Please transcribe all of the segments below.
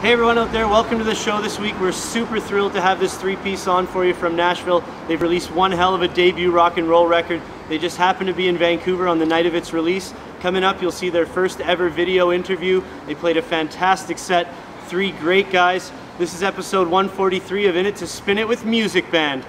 Hey everyone out there, welcome to the show this week. We're super thrilled to have this three piece on for you from Nashville. They've released one hell of a debut rock and roll record. They just happened to be in Vancouver on the night of its release. Coming up, you'll see their first ever video interview. They played a fantastic set, three great guys. This is episode 143 of In It to Spin It with Music Band.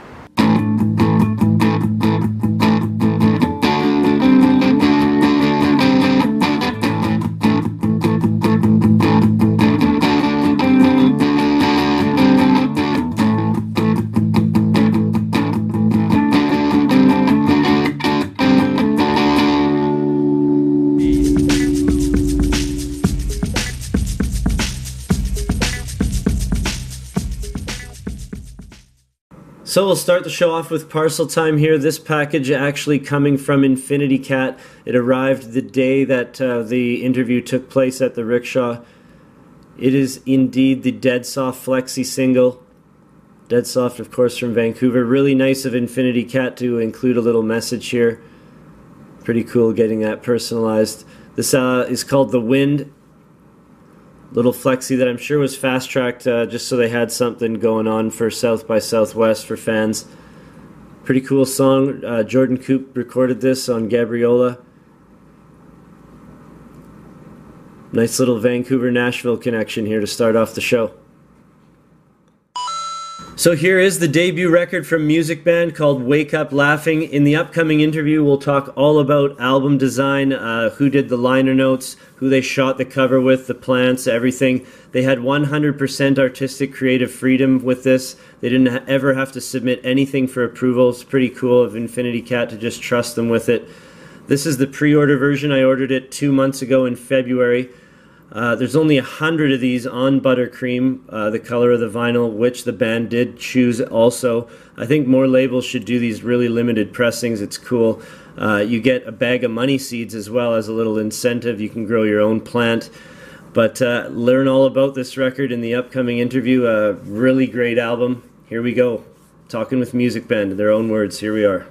So we'll start the show off with parcel time here. This package actually coming from Infinity Cat. It arrived the day that uh, the interview took place at the rickshaw. It is indeed the Dead Soft Flexi single. Dead Soft, of course, from Vancouver. Really nice of Infinity Cat to include a little message here. Pretty cool getting that personalized. This uh, is called The Wind little flexi that I'm sure was fast tracked uh, just so they had something going on for South by Southwest for fans. Pretty cool song. Uh, Jordan Koop recorded this on Gabriola. Nice little Vancouver Nashville connection here to start off the show. So here is the debut record from Music Band called Wake Up Laughing. In the upcoming interview, we'll talk all about album design, uh, who did the liner notes, who they shot the cover with, the plants, everything. They had 100% artistic creative freedom with this. They didn't ever have to submit anything for approval. It's pretty cool of Infinity Cat to just trust them with it. This is the pre-order version. I ordered it two months ago in February. Uh, there's only a hundred of these on buttercream, uh, the color of the vinyl, which the band did choose also. I think more labels should do these really limited pressings. It's cool. Uh, you get a bag of money seeds as well as a little incentive. You can grow your own plant. But uh, learn all about this record in the upcoming interview. A really great album. Here we go. Talking with Music Band, their own words. Here we are.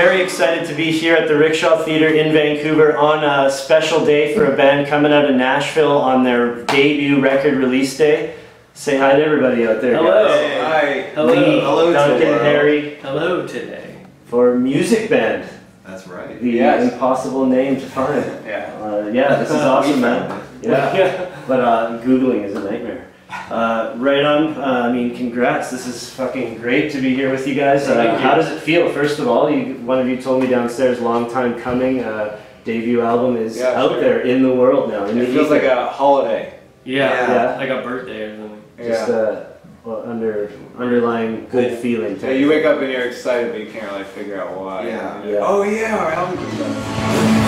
Very excited to be here at the Rickshaw Theatre in Vancouver on a special day for a band coming out of Nashville on their debut record release day. Say hi to everybody out there. Hello. Guys. Hi. Hello. Lee, Hello Duncan, today. Harry. Hello today. For Music Band. That's right. The Yes. impossible name to find. Yeah. Uh, yeah, this is awesome, man. it. Yeah. but uh, Googling is a nightmare. Uh, right on. Uh, I mean, congrats. This is fucking great to be here with you guys. Uh, you. how does it feel? First of all, you, one of you told me downstairs, long time coming. Uh, debut album is Yeah, out sure. there in the world now. In It the feels like a holiday. Yeah. Yeah. Like a birthday or something. just yeah. uh, well, under underlying good feeling. Yeah, you wake up and you're excited, but you can't really figure out why. Yeah. Yeah. Oh yeah, our album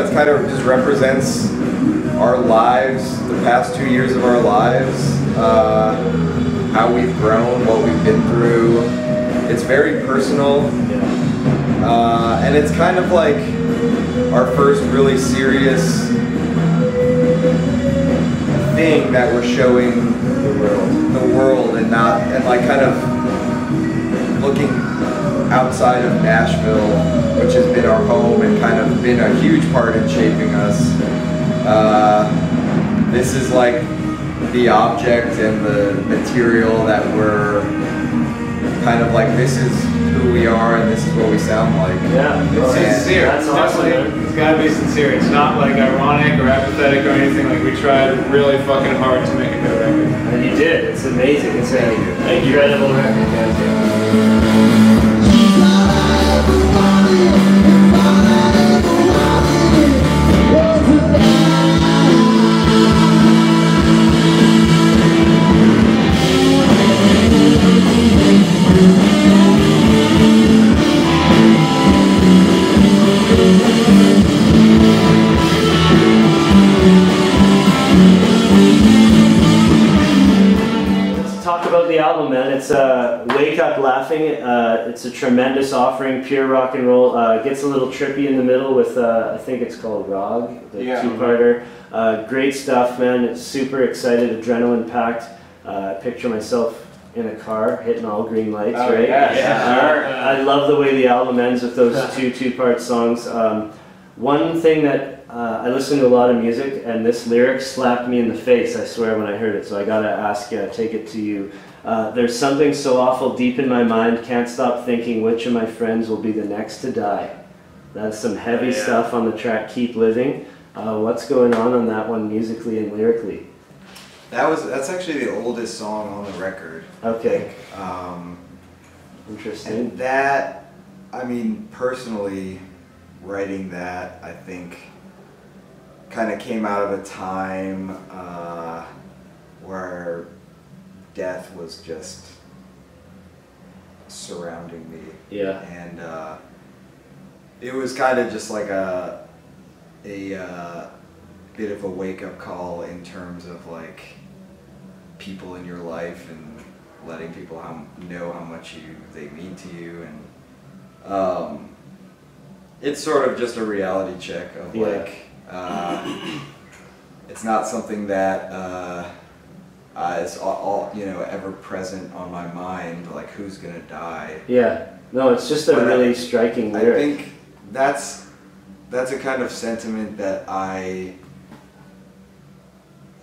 It's kind of just represents our lives, the past two years of our lives, uh, how we've grown, what we've been through. It's very personal, uh, and it's kind of like our first really serious thing that we're showing The world. the world and not and like kind of looking outside of Nashville, which has been our home and kind of been a huge part in shaping us. Uh, this is like the object and the material that we're kind of like this is who we are and this is what we sound like. Yeah. It's well, sincere. That's It's awesome, definitely- It's gotta be sincere. It's not like ironic or apathetic or anything. Like we tried really fucking hard to make a good record. And you did. It's amazing. It's Thank you. an incredible record, tremendous offering, pure rock and roll. Uh, gets a little trippy in the middle with, uh, I think it's called Rog, the Yeah. two-parter. Uh, great stuff, man. It's super excited, adrenaline packed. Uh, I picture myself in a car hitting all green lights, Oh, right? yeah, Yeah. Uh, I love the way the album ends with those two two-part songs. Um, one thing that uh, I listen to a lot of music, and this lyric slapped me in the face. I swear when I heard it, so I gotta ask, uh, take it to you. Uh, There's something so awful deep in my mind. Can't stop thinking which of my friends will be the next to die. That's some heavy Yeah. stuff on the track "Keep Living." Uh, what's going on on that one musically and lyrically? That was that's actually the oldest song on the record. Okay, Um, interesting. and that, I mean, personally, writing that, I think, kind of came out of a time uh, where death was just surrounding me. Yeah, and uh, it was kind of just like a a uh, bit of a wake up call in terms of like people in your life and letting people how, know how much you they mean to you and um, it's sort of just a reality check of Yeah. like uh, it's not something that uh, is all, all you know ever present on my mind like who's gonna die yeah. No, it's just a But I- really striking I think that's that's a kind of sentiment that I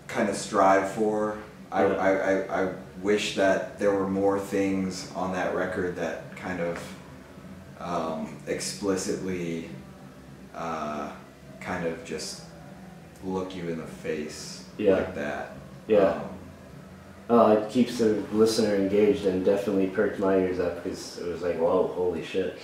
kind of strive for. I, Yeah. I, I, I wish that there were more things on that record that kind of um, explicitly uh, kind of just look you in the face Yeah. like that. Yeah. Um, Oh, it keeps the listener engaged and definitely perked my ears up because it was like, whoa, holy shit.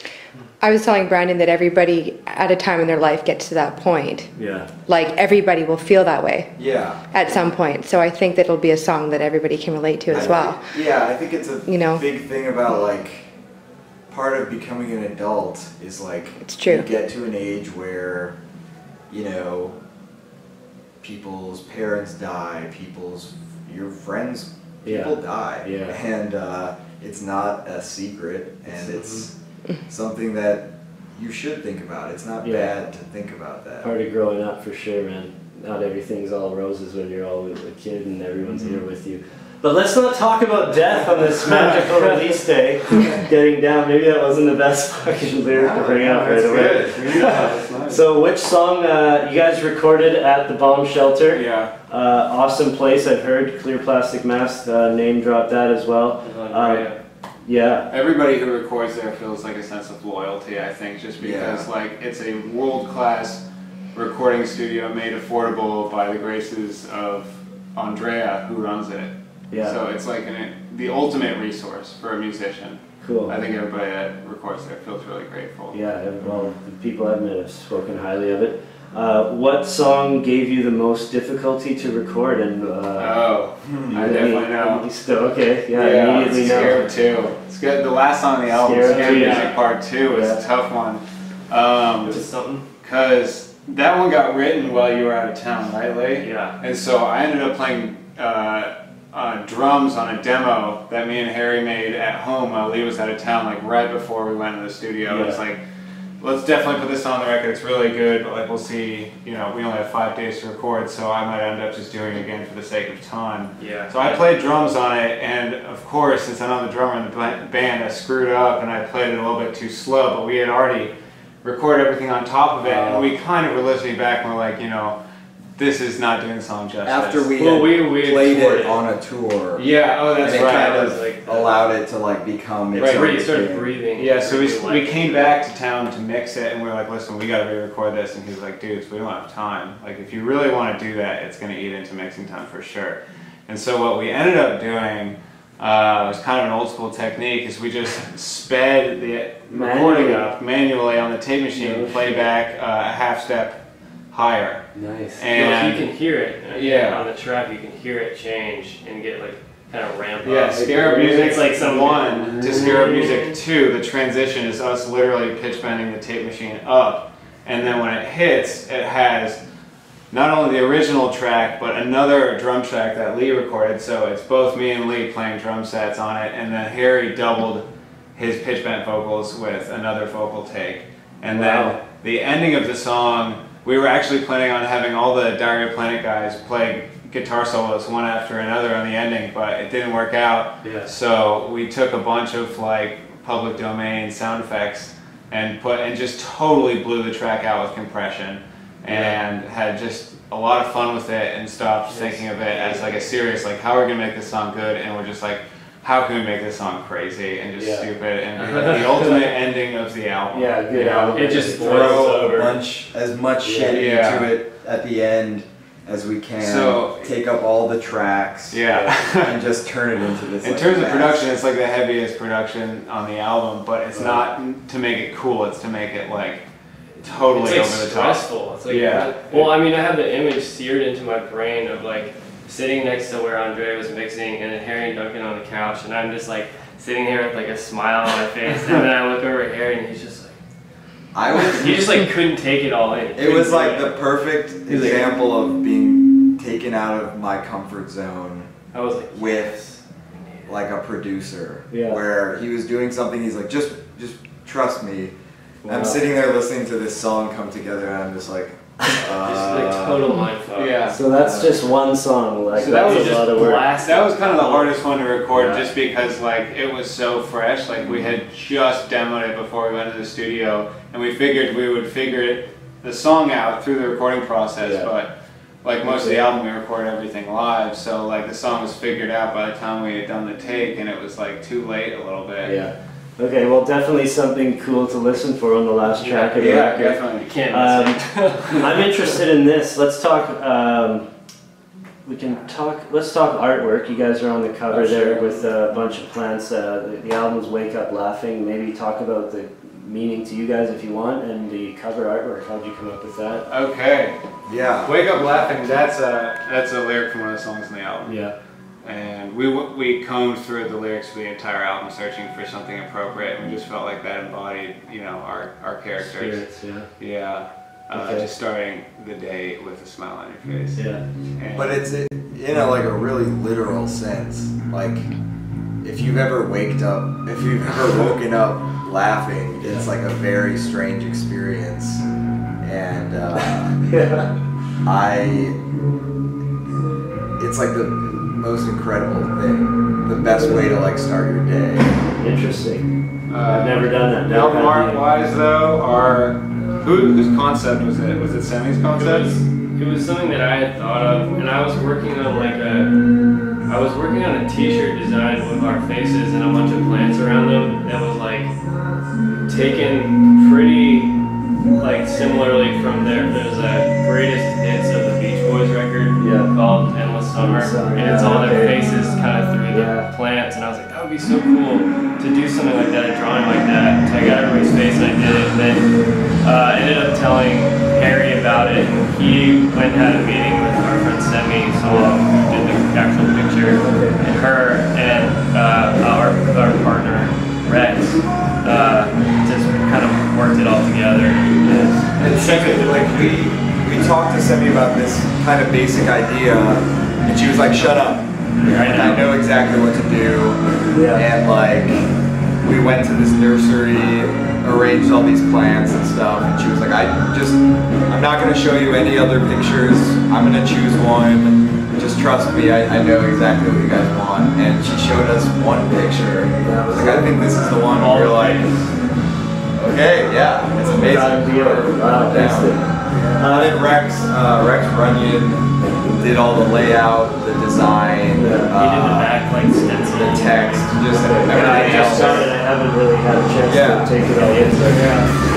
I was telling Brandon that everybody at a time in their life gets to that point. Yeah. Like everybody will feel that way yeah. at some point. So I think that it'll be a song that everybody can relate to as I well. think- yeah, I think it's a You know? big thing about like part of becoming an adult is like It's true. you get to an age where you know people's parents die, people's your friends people Yeah. die, Yeah. and uh, it's not a secret, and it's something that you should think about. It's not Yeah. bad to think about that. Part of growing up for sure, man. Not everything's all roses when you're all a kid and everyone's Mm-hmm. here with you. But let's not talk about death on this magical release day. Getting down, maybe that wasn't the best fucking lyric to bring up right away. Good. Yeah, that's nice. So, which song uh, you guys recorded at the bomb shelter? yeah. Uh, awesome place, I've heard. Clear Plastic Masks, uh, name drop that as well. Um, yeah, Everybody who records there feels like a sense of loyalty, I think, just because Yeah. like it's a world class recording studio made affordable by the graces of Andrija who runs it. Yeah, So it's like an, the ultimate resource for a musician. cool. I think everybody that records there feels really grateful. Yeah, and, well, the people I've met have spoken highly of it. Uh, what song gave you the most difficulty to record? And uh, Oh, I definitely know. You still okay? Yeah, immediately know. Scared too. It's good. The last song on the album, Scared Scared, Two, Music yeah. Part Two, is Yeah. a tough one. Um, Is it something? Cause that one got written while you were out of town, right, Lee? Yeah. And so I ended up playing uh, uh, drums on a demo that me and Harry made at home while Lee was out of town, like right before we went to the studio. Yeah. It's like, let's definitely put this on the record. It's really good, but like we'll see. You know, we only have five days to record, so I might end up just doing it again for the sake of time. Yeah. So I played drums on it, and of course, since I'm not the drummer in the band, I screwed up and I played it a little bit too slow. But we had already recorded everything on top of it, and we kind of were listening back and we're like, you know, this is not doing the song justice. After we Well, had we- we had played toured it it. on a tour, yeah, oh, that's and it right. kind of like allowed it to like become its Right, own where you started breathing. Yeah, so we, breathing we came back to town to mix it, and we are like, listen, we gotta re-record this. And he was like, dudes, we don't have time. Like, if you really want to do that, it's gonna eat into mixing time for sure. And so what we ended up doing uh, was kind of an old school technique. Is we just sped the recording Manually. up manually on the tape machine, No play shit. back uh, a half step higher. Nice. And- no, you can hear it. Yeah. On the track, you can hear it change and get like kind of ramp Yeah, up. Scarab It's Music like some one to Scarab Music two. The transition is us literally pitch bending the tape machine up, and then when it hits, it has not only the original track, but another drum track that Lee recorded. So it's both me and Lee playing drum sets on it, and then Harry doubled his pitch bent vocals with another vocal take. And Wow. then the ending of the song, we were actually planning on having all the Diarrhea Planet guys play guitar solos one after another on the ending, but it didn't work out. Yeah. So we took a bunch of like public domain sound effects and put and just totally blew the track out with compression and had just a lot of fun with it and stopped Yes. thinking of it as like a serious like how are we gonna make this song good and we're just like how can we make this song crazy and just Yeah. stupid and be like the ultimate ending of the album. Yeah, good you know? album. It just throw a bunch as much shit Yeah. into it at the end as we can. So- take up all the tracks. Yeah. and just turn it into this. In like, terms of production, it's like the heaviest production on the album, but it's not to make it cool. It's to make it like totally it's like over the top. It's like Yeah. Well, I mean, I have the image seared into my brain of like sitting next to where Andre was mixing, and then Harry and Duncan on the couch, and I'm just like sitting here with like a smile on my face, and then I look over at Harry, and he's just like, I was. he just like couldn't take it all in. It was Couldn't like do the perfect He's like- example of being taken out of my comfort zone I was like, with like a producer Yeah. where he was doing something he's like just just trust me Wow. i'm sitting there listening to this song come together and i'm just like just like uh, total mindfuck. Yeah. So that's just one song. Like So that that's was a just lot of work. blast- That was kind of the hardest one to record Yeah. just because like it was so fresh. Like we had just demoed it before we went to the studio and we figured we would figure it the song out through the recording process, Yeah. but like most of the album we record everything live, so like the song was figured out by the time we had done the take and it was like too late a little bit. Yeah. Okay. Well, definitely something cool to listen for on the last track of the Yeah, record. definitely. Can't Um, miss it. I'm interested in this. Let's talk. Um, we can talk. Let's talk artwork. You guys are on the cover Oh, there sure. with a bunch of plants. Uh, the, the album's "Wake Up Laughing." Maybe talk about the meaning to you guys if you want, and the cover artwork. How'd you come up with that? Okay. yeah Wake Up Laughing, that's a that's a lyric from one of the songs in the album. Yeah. And we we combed through the lyrics for the entire album, searching for something appropriate, and we just felt like that embodied, you know, our our characters. Spirits. Yeah. Yeah. Uh, Okay. Just starting the day with a smile on your face. Yeah. And but it's i- in a like a really literal sense like if you've ever waked up if you've ever woken up laughing it's like a very strange experience and uh, Yeah. I it's like the most incredible thing. The best way to like start your day. Interesting. uh, I've never done that. Never album had art the- wise though, our who whose concept was it? Was it Semi's It concept? was, it was something that I had thought of, and I was working on like a, I was working on a T-shirt design with our faces and a bunch of plants around them that was like taken pretty like similarly from there. There's a greatest hits of the Beach Boys record Yeah. called Endless Summer, Endless Summer, and it's yeah, all their faces kind of through Yeah. the plants, and I was like, that would be so cool to do something like that, a drawing like that. So I got everybody's face and I did it, and then uh, ended up telling Harry about it, and he went and had a meeting with our friend Semi, so who did the actual picture, and her and uh, our, our partner Rex uh, just kind of worked it all together. And second, like we we talked to Semi about this kind of basic idea, and she was like, "Shut up." And I know exactly what to do. Yeah. And like, we went to this nursery, arranged all these plants and stuff, and she was like, I just, I'm not gonna show you any other pictures. I'm gonna choose one. Just trust me, I, I know exactly what you guys want. And she showed us one picture. I was like, I think this is the one. All we were the like, okay, yeah, it's amazing. Wow, Down. it. Uh, Rex, uh, Rex Runyon did all the layout, the design, Yeah. He did the uh, back like stencil. the text, just Yeah, I everything just else. started. I haven't really had a chance Yeah. to take it all in. So yeah.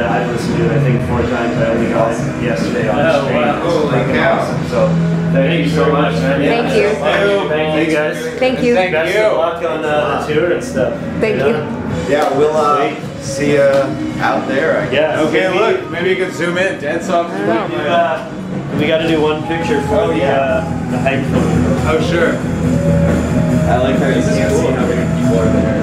that I listened to, I think, four times. I only got it yesterday on oh, stream. Wow. Holy cow. Awesome. So thank, you so much, man. Yeah. Thank you. Thank you, thank you guys. Thank you. Thank Best you. of luck on uh, the tour and stuff. Thank you. Know? you. Yeah, we'll uh, see you out there, I guess. Yeah, okay, maybe, look, maybe you can zoom in. Dance off. We got to do one picture for oh, the, yeah. uh, the hype. Oh, sure. I like how you can't see how many people are there.